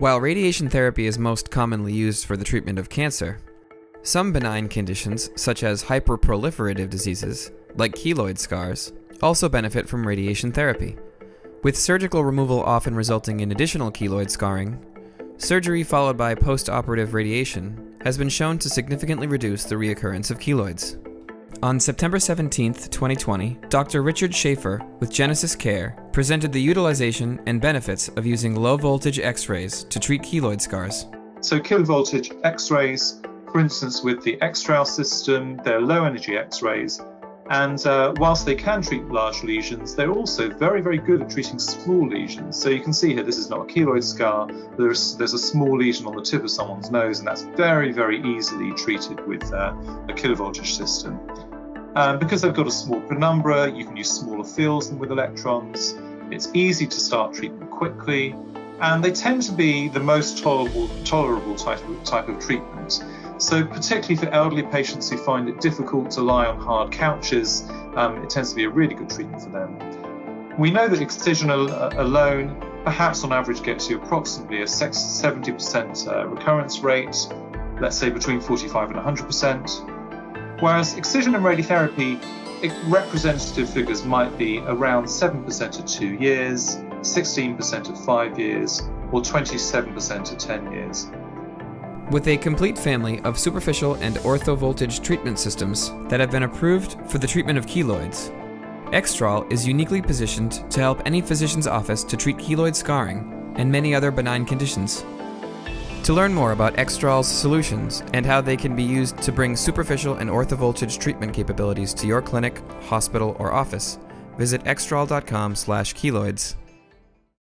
While radiation therapy is most commonly used for the treatment of cancer, some benign conditions, such as hyperproliferative diseases, like keloid scars, also benefit from radiation therapy, with surgical removal often resulting in additional keloid scarring. Surgery followed by post-operative radiation has been shown to significantly reduce the reoccurrence of keloids. On September 17, 2020, Dr. Richard Shaffer with Genesis Care presented the utilization and benefits of using low voltage X rays to treat keloid scars. So, kilovoltage X rays, for instance, with the Xstrahl system, they're low energy X rays. And uh, whilst they can treat large lesions, they're also very, very good at treating small lesions. So you can see here, this is not a keloid scar. There's, there's a small lesion on the tip of someone's nose, and that's very, very easily treated with uh, a kilovoltage system. Um, because they've got a small penumbra, you can use smaller fields than with electrons. It's easy to start treatment quickly, and they tend to be the most tolerable, tolerable type of, type of treatment. So, particularly for elderly patients who find it difficult to lie on hard couches, um, it tends to be a really good treatment for them. We know that excision al- alone, perhaps on average, gets you approximately a 70% uh, recurrence rate, let's say between 45 and 100%. Whereas excision and radiotherapy, representative figures might be around 7% at two years, 16% at five years, or 27% at 10 years. With a complete family of superficial and orthovoltage treatment systems that have been approved for the treatment of keloids, Xstrahl is uniquely positioned to help any physician's office to treat keloid scarring and many other benign conditions. To learn more about Xstrahl's solutions and how they can be used to bring superficial and orthovoltage treatment capabilities to your clinic, hospital, or office, visit xstrahl.com/keloids.